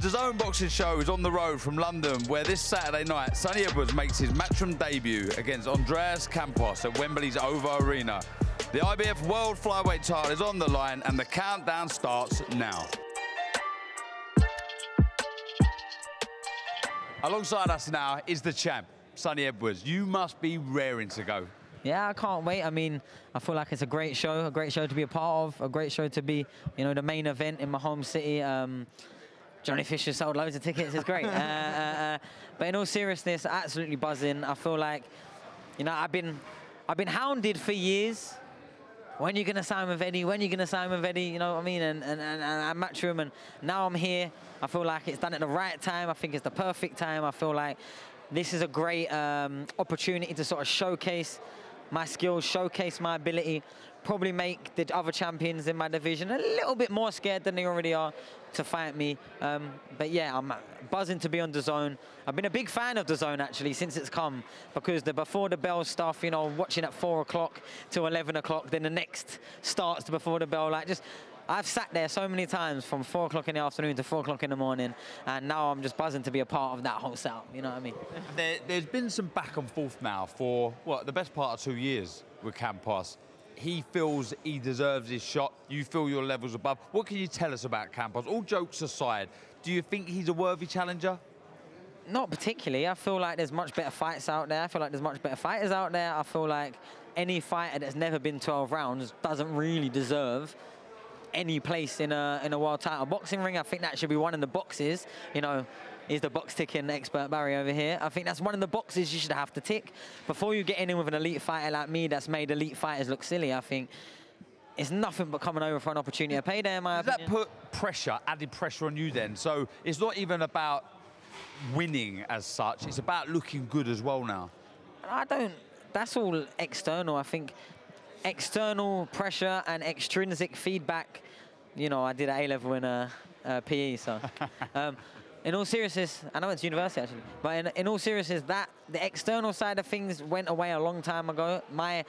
The DAZN Boxing Show is on the road from London, where this Saturday night, Sunny Edwards makes his matchroom debut against Andreas Campos at Wembley's OVO Arena. The IBF World Flyweight title is on the line, and the countdown starts now. Alongside us now is the champ, Sunny Edwards. You must be raring to go. Yeah, I can't wait. I mean, I feel like it's a great show, a great show to be a part of, a great show to be, you know, the main event in my home city. Um, Johnny Fisher sold loads of tickets. It's great. uh, uh, uh, but in all seriousness, absolutely buzzing. I feel like, you know, I've been, I've been hounded for years. When are you going to sign with Eddie? When are you going to sign with Eddie? You know what I mean? And, and, and, and Matchroom, and now I'm here. I feel like it's done at the right time. I think it's the perfect time. I feel like this is a great um, opportunity to sort of showcase my skills, showcase my ability, probably make the other champions in my division a little bit more scared than they already are to fight me. Um, but yeah, I'm buzzing to be on the zone. I've been a big fan of the zone actually since it's come because the before the bell stuff, you know, watching at four o'clock to 11 o'clock, then the next starts before the bell, like just I've sat there so many times from four o'clock in the afternoon to four o'clock in the morning, and now I'm just buzzing to be a part of that whole setup. You know what I mean? There, has been some back and forth now for what the best part of two years with Campos. He feels he deserves his shot. You feel your levels above. What can you tell us about Campos? All jokes aside, do you think he's a worthy challenger? Not particularly. I feel like there's much better fights out there. I feel like there's much better fighters out there. I feel like any fighter that's never been 12 rounds doesn't really deserve any place in a in a world title boxing ring. I think that should be one of the boxes. You know, is the box ticking expert Barry over here. I think that's one of the boxes you should have to tick before you get in with an elite fighter like me that's made elite fighters look silly. I think it's nothing but coming over for an opportunity to pay there, in my Does opinion. that put pressure, added pressure on you then? So it's not even about winning as such, it's about looking good as well now. I don't, that's all external. I think external pressure and extrinsic feedback. You know, I did A-level in a, a PE, so. Um, in all seriousness, I know it's university actually, but in, in all seriousness, that the external side of things went away a long time ago. My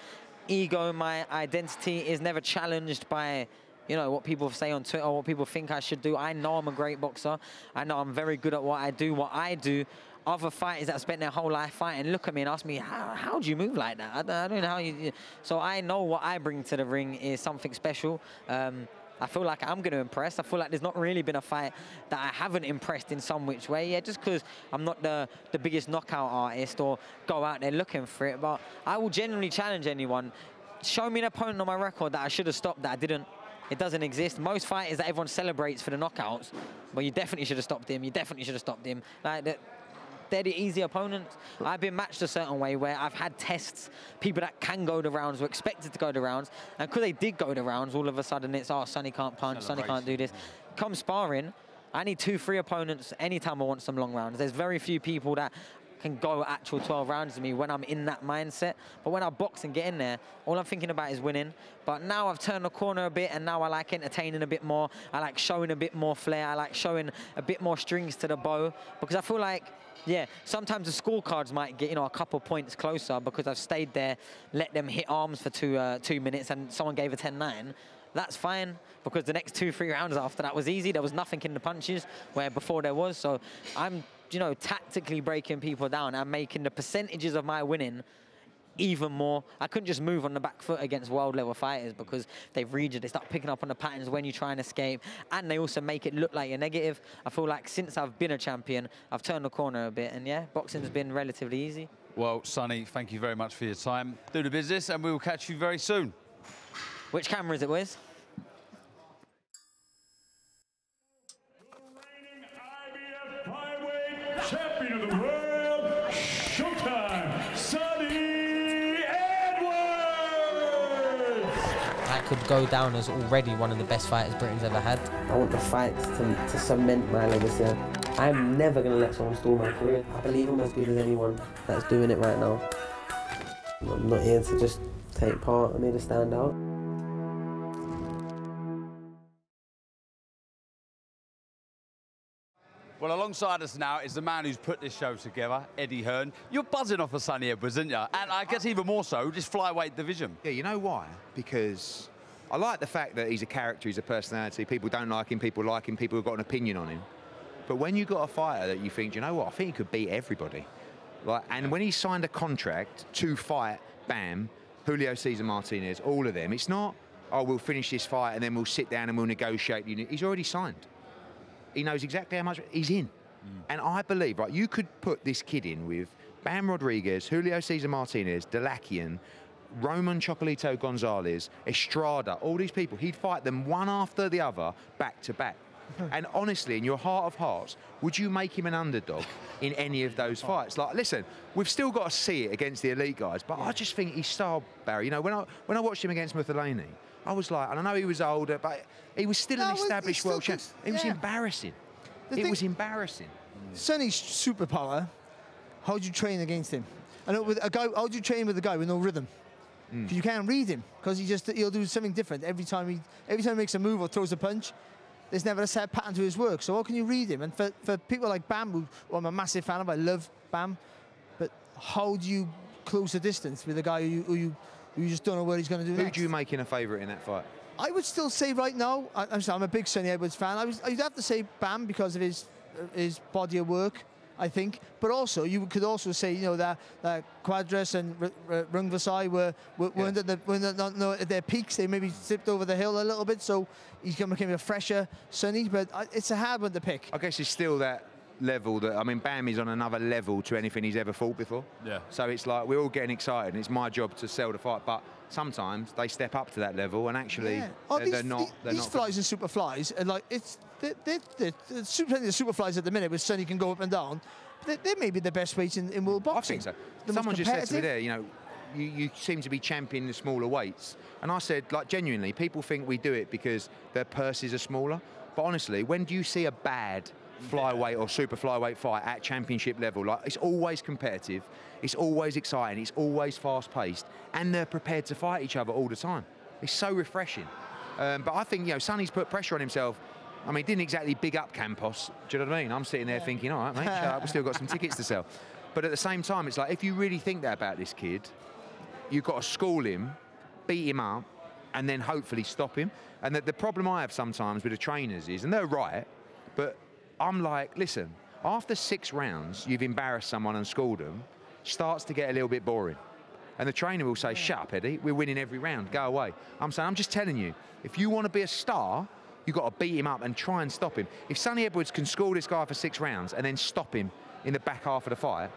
ego, my identity is never challenged by you know, what people say on Twitter, what people think I should do. I know I'm a great boxer. I know I'm very good at what I do. What I do, other fighters that spent their whole life fighting look at me and ask me, how, how do you move like that? I don't, I don't know how you... So I know what I bring to the ring is something special. Um, I feel like I'm going to impress. I feel like there's not really been a fight that I haven't impressed in some which way. Yeah, just because I'm not the, the biggest knockout artist or go out there looking for it. But I will genuinely challenge anyone. Show me an opponent on my record that I should have stopped that I didn't. It doesn't exist. Most fighters that everyone celebrates for the knockouts, but you definitely should have stopped him. You definitely should have stopped him. Like that they're the easy opponents. I've been matched a certain way where I've had tests, people that can go the rounds were expected to go the rounds, and because they did go the rounds, all of a sudden it's, oh, Sunny can't punch, Sunny can't do this. Come sparring, I need two, three opponents anytime I want some long rounds. There's very few people that can go actual 12 rounds to me when I'm in that mindset. But when I box and get in there, all I'm thinking about is winning. But now I've turned the corner a bit and now I like entertaining a bit more. I like showing a bit more flair. I like showing a bit more strings to the bow because I feel like yeah, sometimes the scorecards might get you know a couple points closer because I've stayed there, let them hit arms for two uh, two minutes, and someone gave a 10-9. That's fine because the next two three rounds after that was easy. There was nothing in the punches where before there was. So I'm you know tactically breaking people down and making the percentages of my winning even more. I couldn't just move on the back foot against world level fighters because they've read you. They start picking up on the patterns when you try and escape, and they also make it look like you're negative. I feel like since I've been a champion, I've turned the corner a bit, and yeah, boxing's been relatively easy. Well, Sunny, thank you very much for your time. Do the business, and we will catch you very soon. Which camera is it, Wiz? Could go down as already one of the best fighters Britain's ever had. I want the fights to, to cement my legacy. I'm never going to let someone stall my career. I believe I'm as good as anyone that's doing it right now. I'm not here to just take part, I'm here to stand out. Well, alongside us now is the man who's put this show together, Eddie Hearn. You're buzzing off of Sunny Edwards, aren't you? And I guess even more so, this flyweight division. Yeah, you know why? Because I like the fact that he's a character, he's a personality. People don't like him, people like him, people have got an opinion on him. But when you've got a fighter that you think, you know what, I think he could beat everybody. Like, and when he signed a contract to fight Bam, Julio Cesar Martinez, all of them, it's not, oh, we'll finish this fight and then we'll sit down and we'll negotiate. He's already signed. He knows exactly how much he's in. Mm. And I believe, right, you could put this kid in with Bam Rodriguez, Julio Cesar Martinez, Dalakian, Roman Chocolatito Gonzalez, Estrada, all these people. He'd fight them one after the other, back to back. and honestly, in your heart of hearts, would you make him an underdog in any of those fights? Like, listen, we've still got to see it against the elite guys, but I just think he's style, Barry. You know, when I when I watched him against Mthalane, I was like, and I know he was older, but he was still an established still world champ. could- It was yeah. embarrassing. The it was embarrassing. Sunny's superpower. How'd you train against him? I know with a guy. How'd you train with a guy with no rhythm? Mm. Because you can't read him. Because he just he'll do something different every time he every time he makes a move or throws a punch. There's never a set pattern to his work. So how can you read him? And for, for people like Bam, who, who I'm a massive fan of, I love Bam. But how do you close the distance with a guy who you who you, who you just don't know what he's going to do Who next? do you make in a favourite in that fight? I would still say right now, I, I'm, sorry, I'm a big Sunny Edwards fan. I was, I'd have to say Bam because of his his body of work, I think. But also, you could also say, you know, that, that Cuadras and R- R- Rung were, were, weren't, at, the, weren't at, not, not at their peaks. They maybe slipped over the hill a little bit, so he's going to become a fresher Sunny. But I, it's a hard one to pick. I guess it's still that level that I mean, Bam is on another level to anything he's ever fought before. Yeah. So it's like we're all getting excited, and it's my job to sell the fight. But sometimes they step up to that level, and actually Yeah. Oh, they're, these, they're not. these- They're these not flies and super flies, and like it's they, they, they, the super, the super flies at the minute with Sunny can go up and down. They, they may be the best weights in, in world I boxing. think so. The Someone just said to me there, you know, you, you seem to be championing the smaller weights. And I said, like, genuinely, people think we do it because their purses are smaller. But honestly, when do you see a bad flyweight or super flyweight fight at championship level? Like, it's always competitive, it's always exciting, it's always fast paced, and they're prepared to fight each other all the time. It's so refreshing. Um, but I think, you know, Sunny's put pressure on himself. I mean, didn't exactly big up Campos. Do you know what I mean? I'm sitting there thinking, all right, mate, up, we've still got some tickets to sell. But at the same time, it's like, if you really think that about this kid, you've got to school him, beat him up, and then hopefully stop him. And the, the problem I have sometimes with the trainers is, and they're right, but I'm like, listen, after six rounds, you've embarrassed someone and schooled them, starts to get a little bit boring. And the trainer will say, shut up, Eddie, we're winning every round, go away. I'm saying, I'm just telling you, if you want to be a star, you've got to beat him up and try and stop him. If Sunny Edwards can school this guy for six rounds and then stop him in the back half of the fight,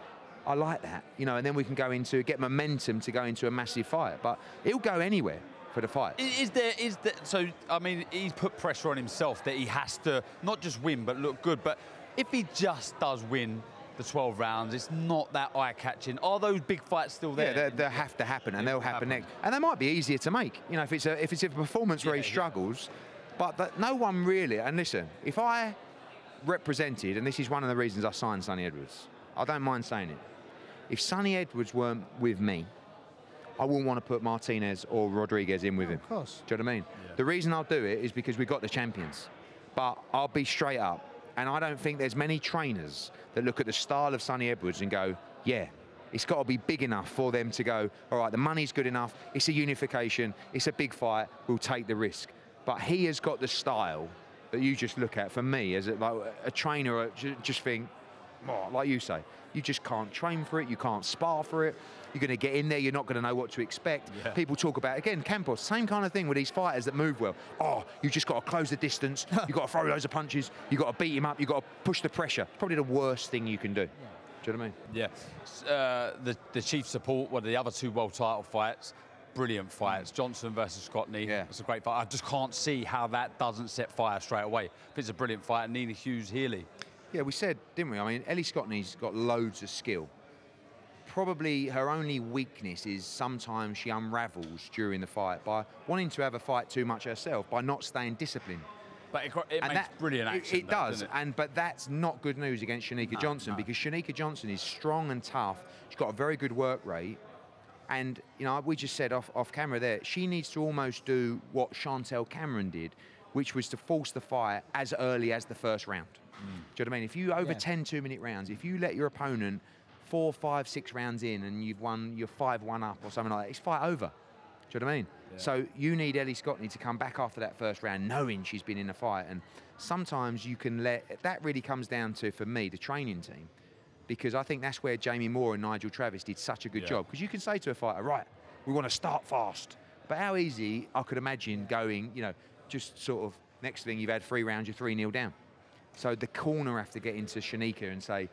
I like that, you know, and then we can go into, get momentum to go into a massive fight. But he'll go anywhere for the fight. Is there, is there, so, I mean, he's put pressure on himself that he has to not just win, but look good. But if he just does win the 12 rounds, it's not that eye catching. Are those big fights still there? Yeah, they, they have to happen, and they'll happen happen. next. And they might be easier to make. You know, if it's a if it's a performance where he Yeah, yeah. struggles, but that no one really. And listen, if I represented, and this is one of the reasons I signed Sunny Edwards, I don't mind saying it. If Sunny Edwards weren't with me, I wouldn't want to put Martinez or Rodriguez in with him. Of course. Do you know what I mean? The reason I'll do it is because we've got the champions. But I'll be straight up, and I don't think there's many trainers that look at the style of Sunny Edwards and go, yeah, it's got to be big enough for them to go, all right, the money's good enough, it's a unification, it's a big fight, we'll take the risk. But he has got the style that you just look at, for me, as a, like a trainer, just think, oh, like you say, you just can't train for it, you can't spar for it. You're going to get in there, you're not going to know what to expect. Yeah. People talk about, again, Campos, same kind of thing with these fighters that move well. Oh, you just got to close the distance, you've got to throw loads of punches, you've got to beat him up, you've got to push the pressure. Probably the worst thing you can do. Do you know what I mean? Yeah. Uh, the, the chief support were the other two world title fights. Brilliant fights. Johnson versus Scotney. Yeah. It's a great fight. I just can't see how that doesn't set fire straight away. If it's a brilliant fight, Nina Hughes Healy. Yeah, we said, didn't we? I mean, Ellie Scotney's got loads of skill. Probably her only weakness is sometimes she unravels during the fight by wanting to have a fight too much herself, by not staying disciplined. But it, it makes that- brilliant action. It, though, does, it? and but that's not good news against Cherneka Johnson no. because Cherneka Johnson is strong and tough. She's got a very good work rate, and you know we just said off off camera there she needs to almost do what Chantelle Cameron did, which was to force the fight as early as the first round. Mm. Do you know what I mean? If you over Yeah. 10 two minute rounds, if you let your opponent four, five, six rounds in and you've won, you're five one up or something like that, it's fight over. Do you know what I mean? So you need Ellie Scotney to come back after that first round, knowing she's been in a fight. And sometimes you can let that really comes down to for me the training team, because I think that's where Jamie Moore and Nigel Travis did such a good Yeah. job. Because you can say to a fighter, right, we want to start fast, but how easy I could imagine going, you know, just sort of next thing you've had three rounds, you're three 0 down. So the corner have to get into Cherneka and say,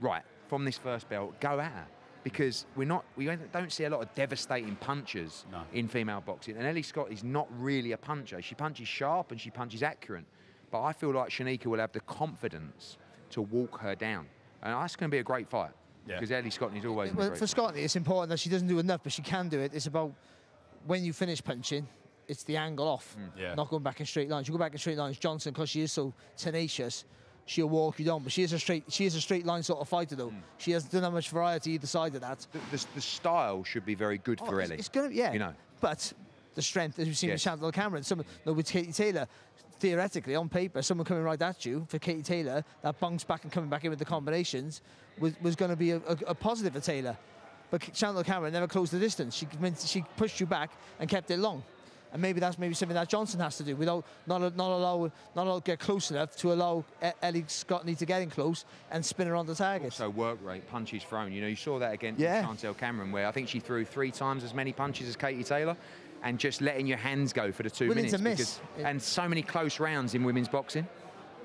right, from this first belt, go at her. Because we're not, we don't see a lot of devastating punches No. in female boxing. And Ellie Scott is not really a puncher. She punches sharp and she punches accurate. But I feel like Cherneka will have the confidence to walk her down. And that's going to be a great fight. Yeah. Because Ellie Scott is always Well, for Scotty, it's important that she doesn't do enough, but she can do it. It's about when you finish punching, it's the angle off, mm. Yeah. not going back in straight lines. You go back in straight lines. Johnson, because she is so tenacious, she'll walk you down. But she is a straight, she is a straight line sort of fighter, though. Mm. She hasn't done that much variety either side of that. the, the, the style should be very good Oh, for it's, Ellie. It's gonna, yeah. You know. But the strength, as we've seen Yes. with Chantelle Cameron, some no, with Katie Taylor, theoretically on paper, someone coming right at you for Katie Taylor, that bounce back and coming back in with the combinations was, was going to be a, a, a positive for Taylor. But Chantelle Cameron never closed the distance. She she pushed you back and kept it long. And maybe that's maybe something that Johnson has to do without not not allow not allow get close enough to allow Ellie Scotney to get in close and spin her on the target. So work rate, punches thrown. You know, you saw that against Yeah. Chantelle Cameron, where I think she threw three times as many punches as Katie Taylor, and just letting your hands go for the two Willing minutes. to miss. because- and so many close rounds in women's boxing.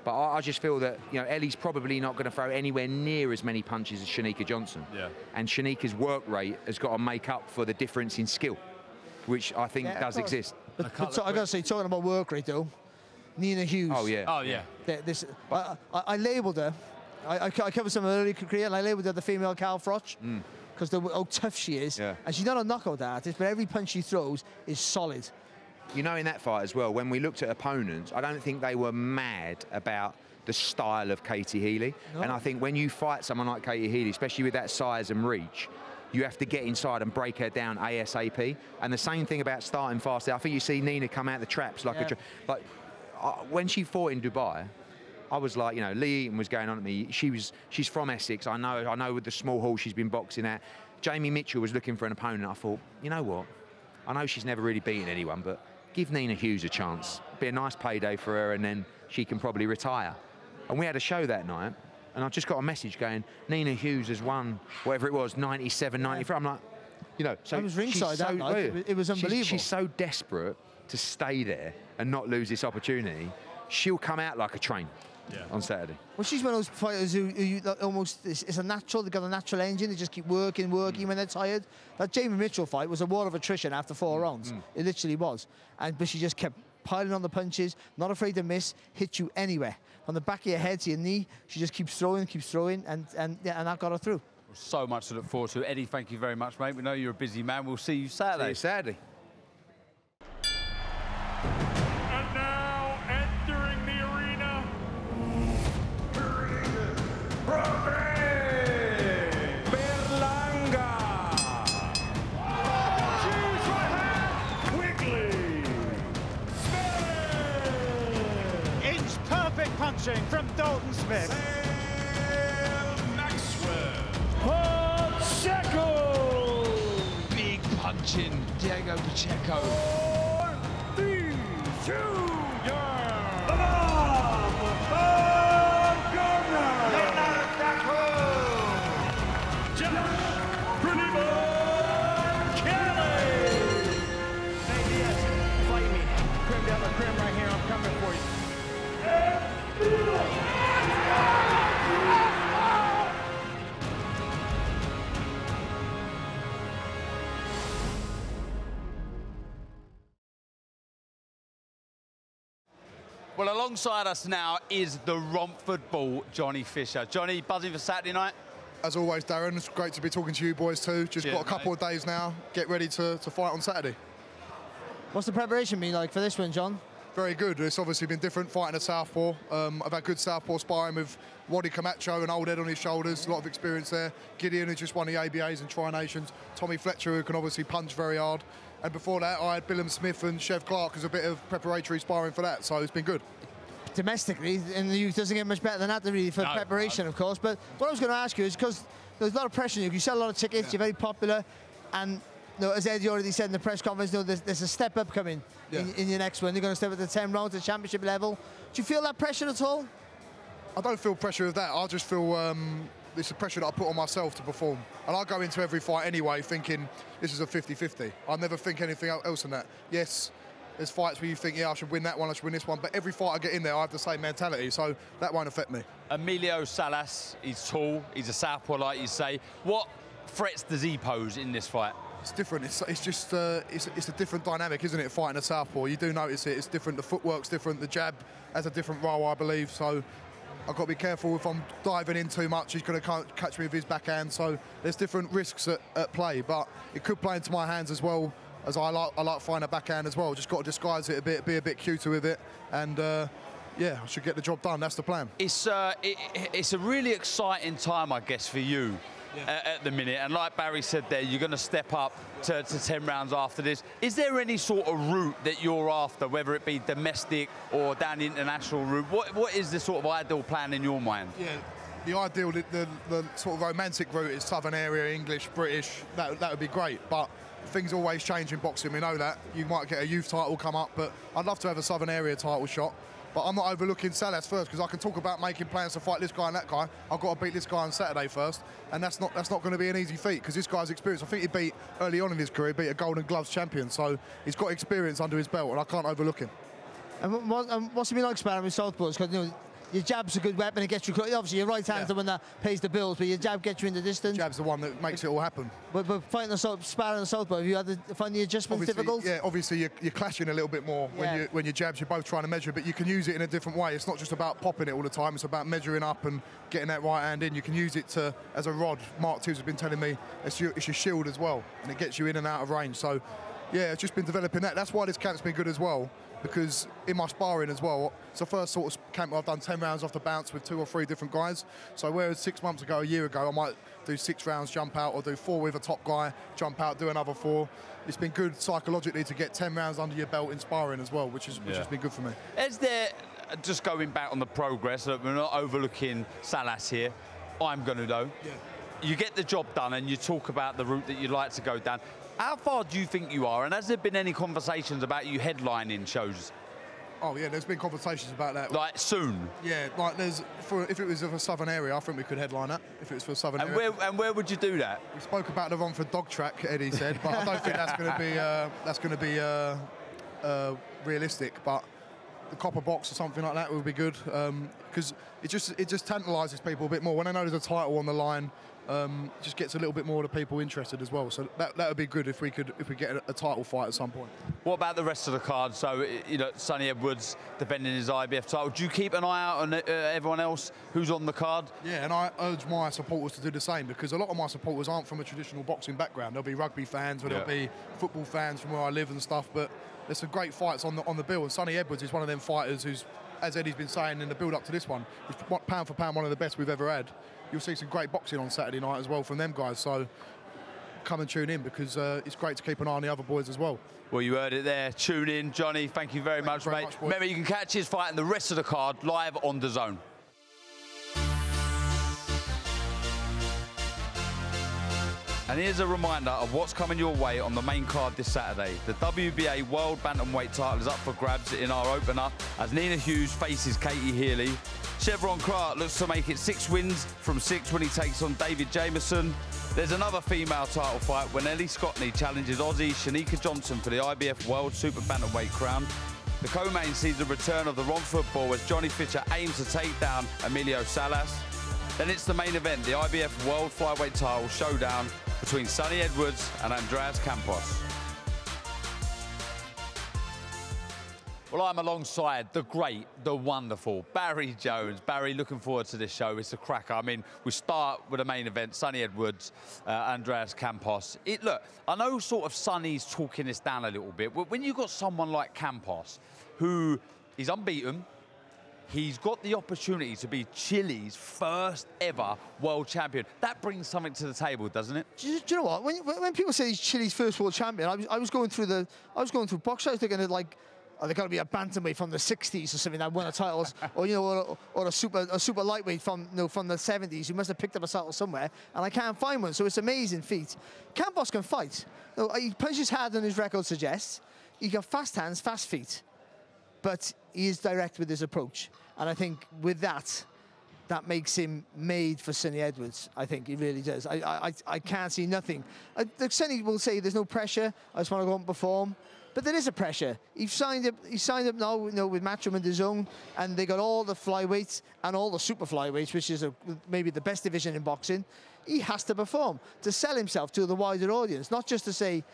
But I, I just feel that you know Ellie's probably not going to throw anywhere near as many punches as Cherneka Johnson. Yeah. And Cherneka's work rate has got to make up for the difference in skill, which I think Yeah, does course. exist. But, but so, I got to say, talking about work rate though, Nina Hughes. Oh yeah. Oh, yeah. This, I, I, I labelled her. I, I, covered some of her early career, and I labelled her the female Carl Froch because how tough she is. Mm. Yeah. And she's not a knockout artist, but every punch she throws is solid. You know, in that fight as well, when we looked at opponents, I don't think they were mad about the style of Katie Healy. No. And I think when you fight someone like Katie Healy, especially with that size and reach, you have to get inside and break her down ASAP. And the same thing about starting fast. I think you see Nina come out the traps like Yeah. a tra- like uh, when she fought in Dubai. I was like, you know, Lee Eaton was going on at me. She was, she's from Essex. I know, I know with the small hall she's been boxing at. Jamie Mitchell was looking for an opponent. I thought, you know what? I know she's never really beaten anyone, but give Nina Hughes a chance. Be a nice payday for her, and then she can probably retire. And we had a show that night, and I just got a message going, Nina Hughes has won whatever it was, 97, 93. I'm like, you know, so I was ringside that so- night. Oh, it was- it was unbelievable. She's so desperate to stay there and not lose this opportunity. She'll come out like a train on Saturday. Well, she's one of those fighters who, who you, like, almost it's, it's a natural. They've got a natural engine. They just keep working, working mm. when they're tired. That Jamie Mitchell fight was a war of attrition after four mm. rounds. Mm. It literally was. And but she just kept piling on the punches, not afraid to miss, hit you anywhere from the back of your head to your knee. She just keeps throwing, keeps throwing, and and yeah, and that got her through. So much to look forward to. Eddie, thank you very much, mate. We know you're a busy man. We'll see you See Saturday. you Saturday. Dalton Smith. Sam Maxwell. Pacheco. Big punching, Diego Pacheco. Lee Junior. Bob alongside us now is the Romford Bull, Johnny Fisher. Johnny, buzzing for Saturday night? As always, Darren, it's great to be talking to you boys too. Just Cheers, got a couple mate. of days now. Get ready to, to fight on Saturday. What's the preparation been like for this one, John? Very good. It's obviously been different fighting a southpaw. Um, I've had good southpaw sparring with Waddy Camacho and old head on his shoulders. A lot of experience there. Gideon, who just won the ABAs and Tri Nations. Tommy Fletcher, who can obviously punch very hard. And before that, I had Billum Smith and Chev Clark as a bit of preparatory sparring for that. So it's been good. Domestically, and the youth doesn't get much better than that really for No, preparation, of course. But what I was going to ask you is because there's a lot of pressure on you. You sell a lot of tickets. You're very popular, and no, as Eddie already said in the press conference, no, there's, there's a step up coming in, Yeah. in your next one. You're going to step at the 10 rounds at championship level. Do you feel that pressure at all? I don't feel pressure of that. I just feel um, it's the pressure that I put on myself to perform. And I go into every fight anyway thinking this is a 50-50. I never think anything else than that. Yes, there's fights where you think, yeah, I should win that one, I should win this one. But every fight I get in there, I have the same mentality. So that won't affect me. Emilio Salas, he's tall, he's a southpaw, like you say. What threats does he pose in this fight? It's different. It's, it's just uh, it's, it's a different dynamic, isn't it? Fighting a southpaw, you do notice it. It's different. The footwork's different. The jab has a different role, I believe. So I've got to be careful if I'm diving in too much. He's going to catch me with his backhand. So there's different risks at, at play, but it could play into my hands as well. As I like, I like finding a backhand as well. Just got to disguise it a bit, be a bit cuter with it, and uh, yeah, I should get the job done. That's the plan. It's uh, it, it's a really exciting time, I guess, for you at, at the minute. And like Barry said there, you're going to step up to, to 10 rounds after this. Is there any sort of route that you're after, whether it be domestic or down the international route? What, what is the sort of ideal plan in your mind? Yeah, the ideal, the, the, the sort of romantic route is southern area, English, British. That, that would be great, but things always change in boxing. We know that. You might get a youth title come up, but I'd love to have a southern area title shot. But I'm not overlooking Salas first because I can talk about making plans to fight this guy and that guy. I've got to beat this guy on Saturday first, and that's not that's not going to be an easy feat because this guy's experienced. I think he beat early on in his career, beat a Golden Gloves champion, so he's got experience under his belt, and I can't overlook him. And and um, what's it been like sparring with Southpaws? Because you know, your jab's a good weapon. It gets you. Obviously, your right hand's Yeah. the one that pays the bills, but your jab gets you in the distance. Jab's the one that makes it all happen. But, but fighting a south, sparring a Southpaw, have you had to find the adjustments Obviously, difficult? Yeah, obviously you're, you're clashing a little bit more Yeah. when you when you jabs. You're both trying to measure, but you can use it in a different way. It's not just about popping it all the time. It's about measuring up and getting that right hand in. You can use it to as a rod. Mark Twos has been telling me it's your, it's your shield as well, and it gets you in and out of range. So, yeah, it's just been developing that. That's why this camp's been good as well. Because in my sparring as well, it's the first sort of camp where I've done 10 rounds off the bounce with two or three different guys. So whereas six months ago, a year ago, I might do six rounds, jump out, or do four with a top guy, jump out, do another four. It's been good psychologically to get 10 rounds under your belt in sparring as well, which, is, which Yeah. has been good for me. Is there, just going back on the progress, look, we're not overlooking Salas here. I'm going to know. You get the job done and you talk about the route that you'd like to go down. How far do you think you are? And has there been any conversations about you headlining shows? Oh yeah, there's been conversations about that. Like soon? yeah, like there's for if it was of a southern area, I think we could headline that. If it was for a southern And area, where, and where would you do that? we spoke about the for dog track, Eddie said, but I don't think that's going to be uh, that's going to be uh, uh, realistic. But the copper box or something like that would be good because it just it just tantalises people a bit more when they know there's a title on the line. Um, just gets a little bit more of the people interested as well. So that, that would be good if we could if we get a, a title fight at some point. What about the rest of the card? So, you know, Sunny Edwards defending his IBF title. Do you keep an eye out on uh, everyone else who's on the card? Yeah, and I urge my supporters to do the same because a lot of my supporters aren't from a traditional boxing background. There'll be rugby fans, or there'll be football fans from where I live and stuff. But there's some great fights on the on the bill, and Sunny Edwards is one of them fighters who's, as Eddie's been saying in the build-up to this one, one- pound for pound one of the best we've ever had. You'll see some great boxing on Saturday night as well from them guys. So come and tune in because uh, it's great to keep an eye on the other boys as well. Well, you heard it there. Tune in, Johnny. Thank you very Thank you much, very mate. much. Remember, you can catch his fight and the rest of the card live on the zone. And here's a reminder of what's coming your way on the main card this Saturday. The WBA World Bantamweight title is up for grabs in our opener as Nina Hughes faces Katie Healy. Cheavon Clark looks to make it six wins from six when he takes on David Jameson. There's another female title fight when Ellie Scotney challenges Aussie Cherneka Johnson for the IBF World Super Bantamweight crown. The co-main sees the return of the Romford Bull as Johnny Fisher aims to take down Emilio Salas. Then it's the main event, the IBF World Flyweight title showdown between Sunny Edwards and Andreas Campos. Well, I'm alongside the great, the wonderful Barry Jones. Barry, looking forward to this show. It's a cracker. I mean, we start with the main event, Sunny Edwards, uh, Andreas Campos. It, look, I know sort of Sunny's talking this down a little bit, but when you've got someone like Campos, who is unbeaten, He's got the opportunity to be Chile's first ever world champion. That brings something to the table, doesn't it? Do you, do you know what? When, when people say he's Chile's first world champion, I was, I was going through the, I was going through box. Was thinking of like, Uh, or they got to be a bantamweight from the 60s or something that won the titles, or you know, or, or a super a super lightweight from you know, from the 70s. You must have picked up a title somewhere, and I can't find one. So it's amazing feat. Campos can fight. You know, he punches hard than his record suggests. He got fast hands, fast feet, but he is direct with his approach. And I think with that, that makes him made for Sunny Edwards. I think he really does. I, I, I can't see nothing. I, Sunny will say there's no pressure. I just want to go and perform. But there is a pressure. He's signed up. He signed up now, you know, with Matchroom and DAZN, and they got all the flyweights and all the super flyweights, which is a, maybe the best division in boxing. He has to perform to sell himself to the wider audience, not just to say,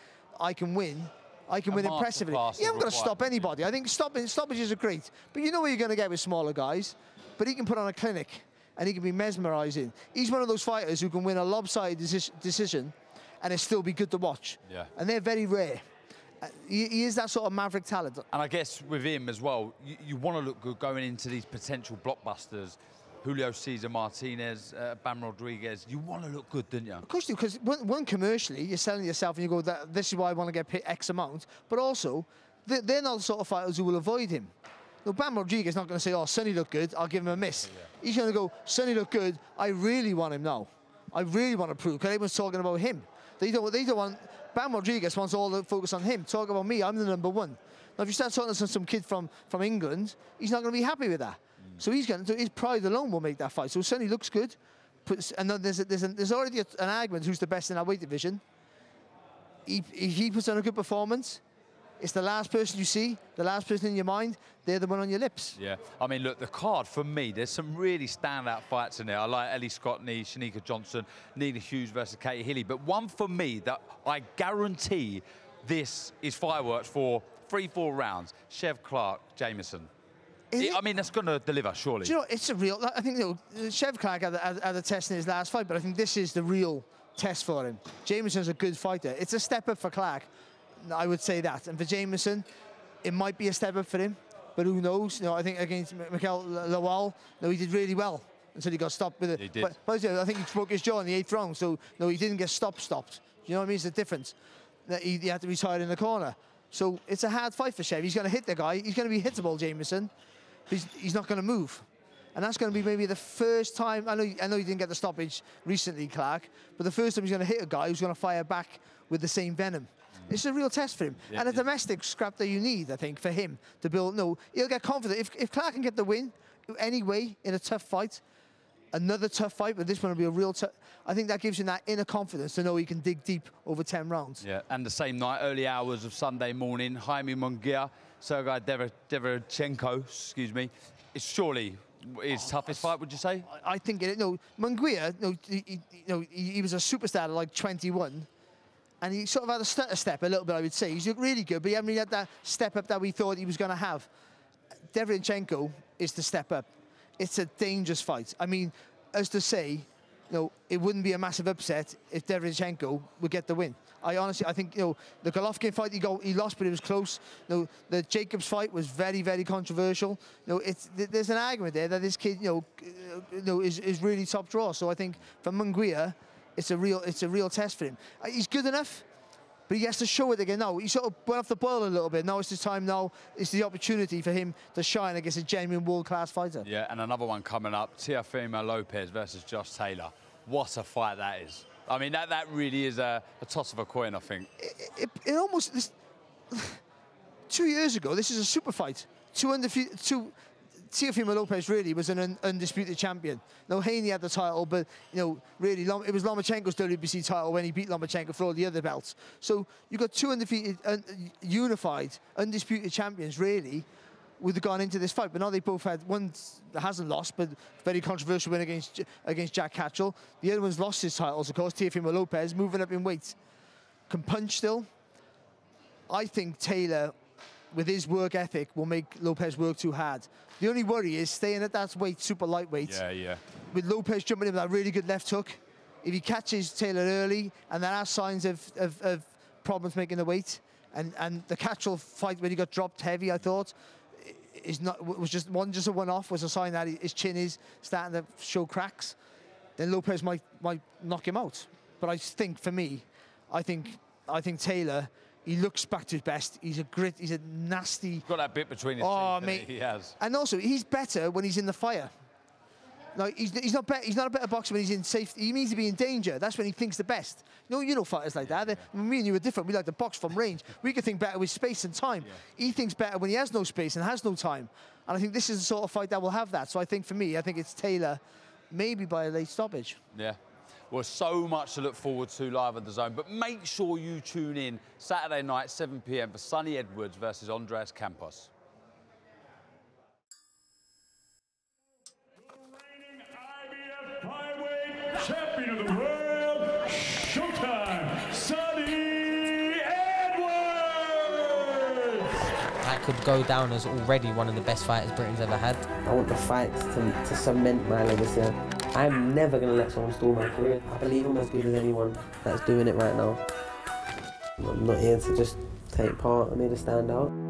"I can win." I can A win impressively. You haven't got to stop anybody. I think stopping, stoppages are great, but you know what you're going to get with smaller guys. But he can put on a clinic, and he can be mesmerising. He's one of those fighters who can win a lopsided decision, and it still be good to watch. Yeah. And they're very rare. He, is that sort of maverick talent. And I guess with him as well, you, you want to look good going into these potential blockbusters. Julio Cesar Martinez, uh, Bam Rodriguez. You want to look good, don't you? Of course you do, because one, commercially, you're selling yourself and you go, that, this is why I want to get paid X amount. But also, they- they're not the sort of fighters who will avoid him. No, Bam Rodriguez is not going to say, oh, Sunny looked good, I'll give him a miss. He's going to go, Sunny looked good, I really want him now. I really want to prove, because everyone's talking about him. They don't, they don't want, Bam Rodriguez wants all the focus on him. Talk about me, I'm the number one. Now, if you start talking to some, some kid from, from England, he's not going to be happy with that. Mm. So he's going to, his pride alone will make that fight. So certainly looks good. Puts, and then there's, a, there's, a, there's already a, an argument who's the best in our weight division. He, he puts on a good performance, it's the last person you see, the last person in your mind, they're the one on your lips. Yeah. I mean, look, the card for me, there's some really standout fights in there. I like Ellie Scotney, Cherneka Johnson, Nina Hughes versus Katie Healy. But one for me that I guarantee this is fireworks for three, four rounds. Chev Clark, Jameson. It? I mean, that's going to deliver, surely. Do you know, it's a real. I think you know, Chev Clark had, had, had a test in his last fight, but I think this is the real test for him. Jameson's a good fighter. It's a step up for Clark. I would say that. And for Jameson, it might be a step up for him, but who knows? You know, I think against Mikael Lawal, no, he did really well until he got stopped with it. He did. But, but I think he broke his jaw in the eighth round, so no, he didn't get stopped. Stopped. You know what I mean? It's the difference. That he, he had to retire in the corner. So it's a hard fight for Chev. He's going to hit the guy. He's going to be hittable, Jameson. He's, he's not going to move. And that's going to be maybe the first time. I know, I know you didn't get the stoppage recently, Clark, but the first time he's going to hit a guy who's going to fire back with the same venom. It's a real test for him. Yeah, and a yeah. domestic scrap that you need, I think, for him to build. No, he'll get confident. If, if Clark can get the win anyway in a tough fight, another tough fight, but this one will be a real tough. I think that gives him that inner confidence to know he can dig deep over 10 rounds. Yeah, and the same night, early hours of Sunday morning, Jaime Munguia, Sergei Dever- Deverchenko, excuse me, is surely his toughest fight, would you say? I I think it, no, Munguia, no, he, he- you know, he, he was a superstar at like 21, and he sort of had a stutter step a little bit, I would say. He's looked really good, but he hadn't really had that step up that we thought he was going to have. Deverenchenko is the step up. It's a dangerous fight. I mean, as to say, you know, it wouldn't be a massive upset if Deverenchenko would get the win. I honestly, I think, you know, the Golovkin fight, he, go, he lost, but it was close. You know, the Jacobs fight was very, very controversial. You know, it's, there's an argument there that this kid, you know, uh, you know is, is really top draw. So I think for Munguia, it's a real, it's a real test for him. Uh, He's good enough, but he has to show it again now. He sort of went off the boil a little bit. Now it's his time. Now it's the opportunity for him to shine against a genuine world-class fighter. Yeah, and another one coming up, Teofimo Lopez versus Josh Taylor. What a fight that is. I mean, that, that really is a, a toss of a coin, I think. it, it almost this, two years ago. This is a super fight. Two undefeated. Two. Teofimo Lopez really was an un, undisputed champion. No, Haney had the title, but you know, really, it was Lomachenko's WBC title when he beat Lomachenko for all the other belts. So you've got two undefeated, un, unified, undisputed champions, really, would have gone into this fight. But now they both had one hasn't lost, but very controversial win against against Jack Catterall. The other one's lost his titles, of course. Teofimo Lopez moving up in weight, can punch still. I think Taylor, with his work ethic, will make Lopez work too hard. The only worry is staying at that weight, super lightweight, Yeah, yeah. with Lopez jumping in with that really good left hook. If he catches Taylor early and there are signs of, of, of problems making the weight, and, and the Catterall fight when he got dropped heavy, I thought, is not was just one just a one-off was a sign that his chin is starting to show cracks. Then Lopez might might knock him out. But I think for me, I think I think Taylor he looks back to his best. He's a grit. He's a nasty. He's Got that bit between his Oh, teeth. mate. He has. And also, he's better when he's in the fire. Like he's, he's not better. He's not a better boxer when he's in safety. He means to be in danger. That's when he thinks the best. You know, you know fighters like that. They- Me and you are different. We like to box from range. We can think better with space and time. He thinks better when he has no space and has no time. And I think this is the sort of fight that will have that. So I think for me, I think it's Taylor, maybe by a late stoppage. Yeah. Well, so much to look forward to live at the zone, but make sure you tune in Saturday night, 7 p.m. for Sunny Edwards versus Andreas Campos. IBF flyweight champion of the world, Showtime, Sunny Edwards. That could go down as already one of the best fighters Britain's ever had. I want the fights to, to cement my legacy. I'm never going to let someone stall my career. I believe I'm as good as anyone that's doing it right now. I'm not here to just take part, I'm here to stand out.